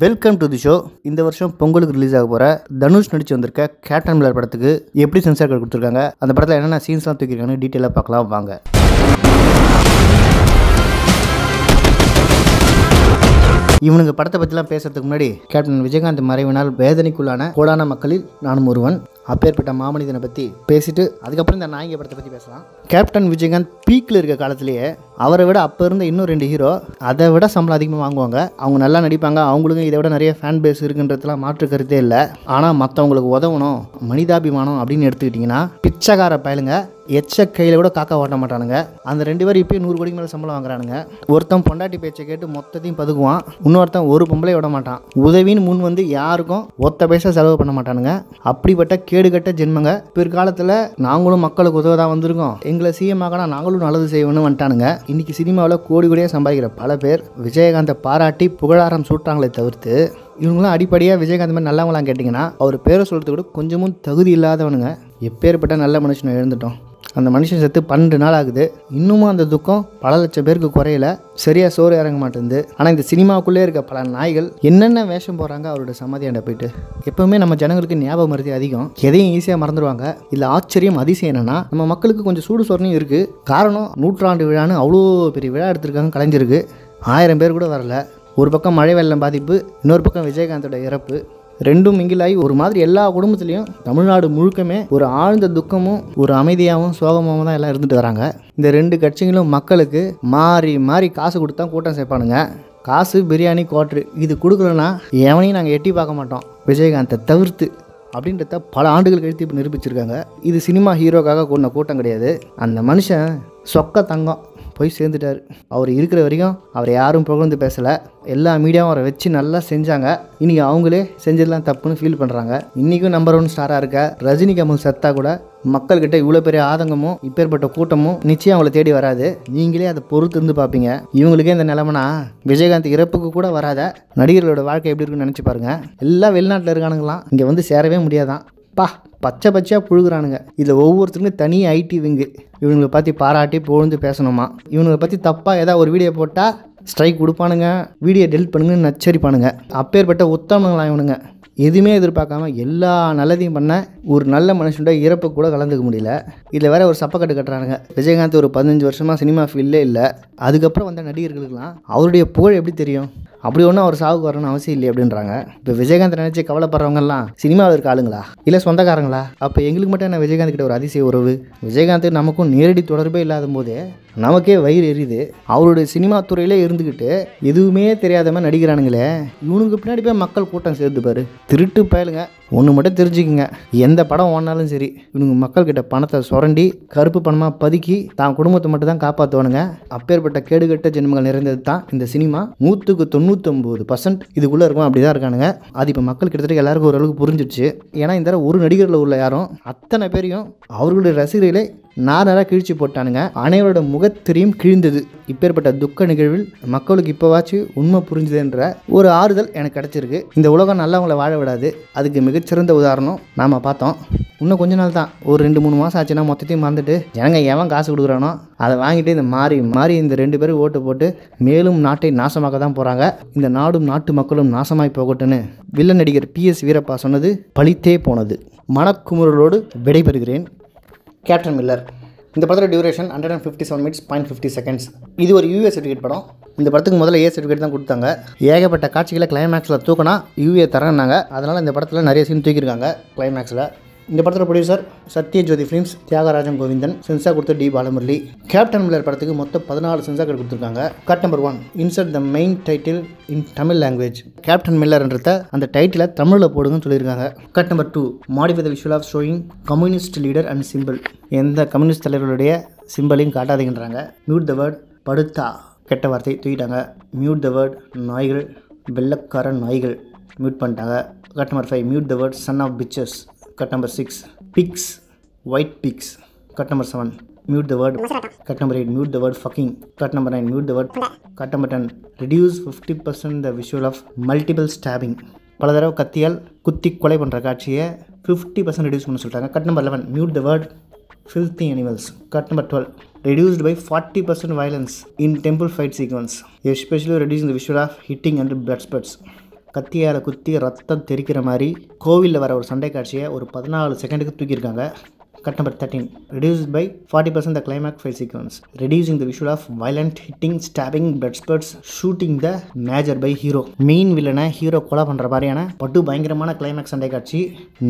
Welcome to the show இந்த வருஷம் பொங்கலுக்கு ரிலீஸ் ஆக போகிற தனுஷ் நடிச்சு வந்திருக்க கேட்டன் மில்லர் படத்துக்கு எப்படி சென்சார் கார்டு கொடுத்துருக்காங்க? அந்த படத்தில் என்னென்ன சீன்ஸ்லாம் தூக்கிருக்காங்கன்னு டீட்டெயிலாக பார்க்கலாம் வாங்க. இவனுங்க படத்தை பற்றிலாம் பேசுறதுக்கு முன்னாடி கேப்டன் விஜயகாந்த் மறைவினால் வேதனைக்குள்ளான கோடான மக்களில் நானும் ஒருவன். அப்பேற்பட்ட மாமனிதனை பற்றி பேசிட்டு அதுக்கப்புறம் இந்த நாயங்க படத்தை பற்றி பேசலாம். கேப்டன் விஜயகாந்த் பீக்கில் இருக்க காலத்திலேயே அவரை விட அப்போ இருந்த இன்னும் ரெண்டு ஹீரோ அதை விட சம்பளம் அதிகமாக வாங்குவாங்க. அவங்க நல்லா நடிப்பாங்க அவங்களுக்கும் இதை விட நிறைய ஃபேன் பேஸ் இருக்குன்றதுலாம் மாற்று கருத்தே இல்லை. ஆனால் மற்றவங்களுக்கு உதவணும் மனிதாபிமானம் அப்படின்னு எடுத்துக்கிட்டிங்கன்னா பிச்சைக்கார பயலுங்க எச்ச கையில் கூட காக்கா ஓட்ட மாட்டானுங்க. அந்த ரெண்டு பேரும் இப்போயும் நூறு கோடிக்கு மேலே சம்பளம் வாங்குறானுங்க. ஒருத்தன் பொண்டாட்டி பேச்சை கேட்டு மொத்தத்தையும் பதுக்குவான். இன்னொருத்தன் ஒரு பொம்பளை விட மாட்டான். உதவின்னு முன் வந்து யாருக்கும் ஒத்த பைசா செலவு பண்ண மாட்டானுங்க. அப்படிப்பட்ட கேடுகட்ட ஜென்மங்க. பிற்காலத்தில் நாங்களும் மக்களுக்கு உதவ தான் வந்திருக்கோம். எங்களை சிஎம் ஆகனா நாங்களும் நல்லது செய்வோம்னு வந்துட்டானுங்க. இன்னைக்கு சினிமாவில் கோடி கோடியாக சம்பாதிக்கிற பல பேர் விஜயகாந்தை பாராட்டி புகழாரம் சூட்டாங்களே தவிர்த்து இவங்களாம் அடிப்படையாக விஜயகாந்த் மாதிரி நல்லவங்களாம் கேட்டிங்கன்னா அவர் பேரை சொல்கிறது கூட கொஞ்சமும் தகுதி இல்லாதவனுங்க. எப்பேற்பட்ட நல்ல மனுஷனை எழுந்துட்டோம் அந்த மனுஷன் செத்து பன்னெண்டு நாள் ஆகுது. இன்னமும் அந்த துக்கம் பல லட்சம் பேருக்கு குறையல. சரியாக சோறு இறங்க மாட்டேங்குது. ஆனால் இந்த சினிமாவுக்குள்ளே இருக்க பல நாய்கள் என்னென்ன வேஷம் போடுறாங்க அவரோட சமாதியாண்ட போயிட்டு. எப்பவுமே நம்ம ஜனங்களுக்கு ஞாபகம் மருதி அதிகம். எதையும் ஈஸியாக மறந்துடுவாங்க இதில் ஆச்சரியம் அதிசயம் என்னென்னா நம்ம மக்களுக்கு கொஞ்சம் சூடு சொரணையும் இருக்குது காரணம் நூற்றாண்டு விழான்னு அவ்வளோ பெரிய விழா எடுத்திருக்காங்க கலைஞருக்கு ஆயிரம் பேர் கூட வரல. ஒரு பக்கம் மழை வெள்ளம் பாதிப்பு இன்னொரு பக்கம் விஜயகாந்தோட இறப்பு. ரெண்டும் மிங்கிலாகி ஒரு மாதிரி எல்லா குடும்பத்துலேயும் தமிழ்நாடு முழுக்கமே ஒரு ஆழ்ந்த துக்கமும் ஒரு அமைதியாகவும் சோகமாகவும் தான் எல்லாம் இருந்துட்டு வராங்க. இந்த ரெண்டு கட்சிகளும் மக்களுக்கு மாறி மாறி காசு கொடுத்து தான் கூட்டம் சேர்ப்பானுங்க. காசு பிரியாணி குவாட்ரு இது கொடுக்கலன்னா எவனையும் நாங்கள் எட்டி பார்க்க மாட்டோம். விஜயகாந்தை தவிர்த்து அப்படின்றத பல ஆண்டுகள் கழித்து இப்போ நிரூபிச்சிருக்காங்க. இது சினிமா ஹீரோக்காக கூடின கூட்டம் கிடையாது. அந்த மனுஷன் சொக்க தங்கம். போய் சேர்ந்துட்டார். அவர் இருக்கிற வரைக்கும் அவர் யாரும் புகழ்ந்து பேசலை. எல்லா மீடியாவும் அவரை வச்சு நல்லா செஞ்சாங்க. இன்றைக்கி அவங்களே செஞ்சதெல்லாம் தப்புன்னு ஃபீல் பண்ணுறாங்க இன்றைக்கும் நம்பர் ஒன் ஸ்டாராக இருக்க ரஜினி கமல் சத்தா கூட மக்கள்கிட்ட இவ்வளோ பெரிய ஆதங்கமும் இப்பேற்பட்ட கூட்டமும் நிச்சயம் அவங்கள தேடி வராது. நீங்களே அதை பொறுத்து இருந்து பார்ப்பீங்க. இவங்களுக்கே இந்த நிலமனா விஜயகாந்த் இறப்புக்கு கூட வராத. நடிகர்களோட வாழ்க்கை எப்படி இருக்குன்னு நினச்சி பாருங்கள் எல்லாம் வெளிநாட்டில் இருக்கானுங்களாம். இங்கே வந்து சேரவே முடியாதான். பா. பச்சை பச்சையாக புழுகுறானுங்க. இதில் ஒவ்வொருத்தருக்கும் தனி ஐடி விங்கு. இவங்களை பற்றி பாராட்டி புகழ்ந்து பேசணுமா? இவங்களை பற்றி தப்பாக ஏதாவது ஒரு வீடியோ போட்டால் ஸ்ட்ரைக் கொடுப்பானுங்க. வீடியோ டெலிட் பண்ணுங்கன்னு நச்சரிப்பானுங்க. அப்பேற்பட்ட உத்தமங்களாம் இவனுங்க. எதுவுமே எதிர்பார்க்காம எல்லா நல்லதையும் பண்ண ஒரு நல்ல மனுஷனோட இறப்பு கூட கலந்துக்க முடியல. இதில் வேற ஒரு சப்பக்கட்டு கட்டுறானுங்க. விஜயகாந்த் ஒரு பதினஞ்சு வருஷமாக சினிமா ஃபீல்டே இல்லை. அதுக்கப்புறம் வந்த நடிகர்களுக்கெல்லாம் அவருடைய புகழ் எப்படி தெரியும்? அப்படி ஒன்றும் அவர் சாவுக்கு வரணும்னு அவசியம் இல்லை அப்படின்றாங்க. இப்போ விஜயகாந்த் நினச்சி கவலைப்படுறவங்கலாம் சினிமாவில் இருக்க ஆளுங்களா? இல்லை சொந்தக்காரங்களா? அப்போ எங்களுக்கு மட்டும் என்ன விஜயகாந்த் கிட்ட ஒரு அதிசய உறவு? விஜயகாந்த் நமக்கும் நேரடி தொடர்பே இல்லாத போதே நமக்கே வயிறு எரியுது. அவருடைய சினிமா துறையிலே இருந்துக்கிட்டு எதுவுமே தெரியாத மாதிரி நடிக்கிறானுங்களே. இவனுக்கு பின்னாடி போய் மக்கள் கூட்டம் சேர்ந்து பாரு. திருட்டு பயலுங்க. ஒன்று மட்டும் தெரிஞ்சுக்குங்க. எந்த படம் ஓடினாலும் சரி இவனுங்க மக்கள்கிட்ட பணத்தை சுரண்டி கருப்பு பணமாக பதுக்கி தான் குடும்பத்தை மட்டும் தான் காப்பாற்றுவானுங்க அப்பேற்பட்ட கேடுகட்ட ஜென்மங்கள் நிறைந்தது தான் இந்த சினிமா. நூற்றுக்கு தொண்ணூற்றொம்பது பர்சன்ட் இதுக்குள்ளே இருக்கும் அப்படி தான் இருக்கானுங்க. அது இப்போ மக்கள் கிட்டத்தட்ட எல்லாருக்கும் ஓரளவுக்கு புரிஞ்சிடுச்சு. ஏன்னா இந்த ஒரு நடிகரில் உள்ள யாரும் அத்தனை பேரையும் அவர்களுடைய ரசிகர்களே நாராக கிழிச்சு போட்டானுங்க. அனைவரோட முகத்திரையும் கிழிந்தது. இப்பேற்பட்ட துக்க நிகழ்வில் மக்களுக்கு இப்போவாச்சும் உண்மை புரிஞ்சுதுன்ற ஒரு ஆறுதல் எனக்கு கிடச்சிருக்கு. இந்த உலகம் நல்லவங்களை வாழ விடாது. அதுக்கு மிகச்சிறந்த உதாரணம் நாம் பார்த்தோம். இன்னும் கொஞ்ச நாள் தான். ஒரு ரெண்டு மூணு மாதம் ஆச்சுன்னா மொத்தத்தையும் மறந்துட்டு ஜனங்க எவன் காசு கொடுக்குறானோ அதை வாங்கிட்டு இந்த மாறி மாறி இந்த ரெண்டு பேரும் ஓட்டு போட்டு மேலும் நாட்டை நாசமாக்க தான் போகிறாங்க இந்த நாடும் நாட்டு மக்களும் நாசமாய் போகட்டுன்னு வில்ல நடிகர் பி எஸ் வீரப்பா சொன்னது பழித்தே போனது. மனக்குமுறலோடு விடைபெறுகிறேன். கேப்டன் மில்லர் இந்த படத்தோட duration hundred and fifty seven minutes point fifty seconds இது ஒரு யூஏ சர்டிஃபிகேட் படம். இந்த படத்துக்கு முதல்ல ஏ சர்டிஃபிகேட் தான் கொடுத்தாங்க. ஏகப்பட்ட காட்சிகளை கிளைமேக்ஸில் தூக்கினா யூஏ தரேன்னாங்க. அதனால் இந்த படத்தில் நிறைய சீன் தூக்கியிருக்காங்க கிளைமேக்ஸில் இந்த படத்தில் producer Sathya Jyothi films Thyagarajan Govindan censor கொடுத்த டி பாலமுரளி. கேப்டன் மில்லர் படத்துக்கு மொத்தம் பதினாலு சென்சார் கார்டு கொடுத்துருக்காங்க cut number one insert the main title in Tamil language Captain மில்லர்ன்றத அந்த டைட்டிலை தமிழில் போடுங்கன்னு சொல்லியிருக்காங்க. Cut number two modify the visual of showing communist leader and symbol எந்த கம்யூனிஸ்ட் தலைவர்களுடைய சிம்பிளையும் காட்டாதீங்கன்றாங்க. மியூட் த வேர்ட் படுத்தா. கெட்ட வார்த்தை தூக்கிட்டாங்க. மியூட் த வேர்ட் நாய்கள் வெள்ளக்கார நாய்கள். மியூட் பண்ணிட்டாங்க. Cut number five mute the word son of bitches cut number six pigs white pigs cut number seven mute the word cut number eight mute the word fucking cut number nine mute the word cut number ten reduce fifty percent the visual of multiple stabbing பல தடவை கத்தியால் குத்தி கொலை பண்ணுற காட்சியை fifty percent reduce பண்ண சொல்கிறாங்க cut number eleven mute the word filthy animals Cut number 12. Reduced by 40% violence in temple fight sequence, especially reduce the visual of hitting and blood spurts கத்தியால் குத்தி ரத்தம் தெறிக்கிற மாதிரி கோவிலில் வர ஒரு சண்டை காட்சியை ஒரு பதினாலு செகண்டுக்கு தூக்கியிருக்காங்க. Cut number thirteen reduce by forty percent the climax fight sequence reducing the visual of violent hitting stabbing blood spurts shooting the major by hero main வில்லனை ஹீரோ கொலை பண்ணுற மாதிரியான பட்டு பயங்கரமான கிளைமேக்ஸ் சண்டை காட்சி.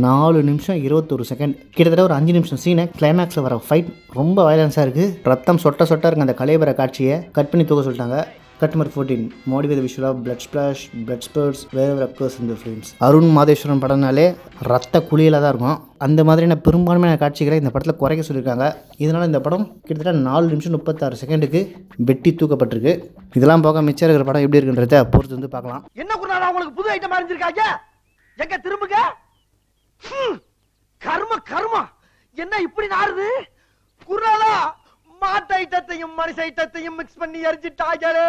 நாலு நிமிஷம் இருபத்தொரு செகண்ட் கிட்டத்தட்ட ஒரு அஞ்சு நிமிஷம் சீனை கிளைமேக்ஸில் வர ஃபைட் ரொம்ப வயலன்ஸாக இருக்குது ரத்தம் சொட்ட சொட்ட இருக்க அந்த கலைவர காட்சியை கட் பண்ணி தூக்க சொல்லிட்டாங்க. Cut fourteen modify with visual of blood splash blood spurts where occurs இந்த ஃப்ரேம்ஸ் அருண் மாதேஸ்வரன் படம்னாலே ரத்த குளியில் தான் இருக்கும். அந்த மாதிரியான பெரும்பான்மையான காட்சிகளை இந்த படத்தில் குறைக்க சொல்லியிருக்காங்க. இதனால் இந்த படம் கிட்டத்தட்ட நாலு நிமிஷம் முப்பத்தாறு செகண்டுக்கு வெட்டி தூக்கப்பட்டிருக்கு. இதெல்லாம் போக மிச்சம் இருக்கிற படம் எப்படி இருக்குன்றத பொறுத்து வந்து பார்க்கலாம். என்ன குருநாதா உங்களுக்கு புது ஐட்டம் அறிஞ்சிருக்காங்க? எங்க திரும்புங்க? ஹம், கர்ம கர்மா. என்ன இப்படி நாறுது? குருநாதா மாட்டைத்தையும் ஐட்டத்தையும் மிக்ஸ் பண்ணி எரிஞ்சிட்டாங்களே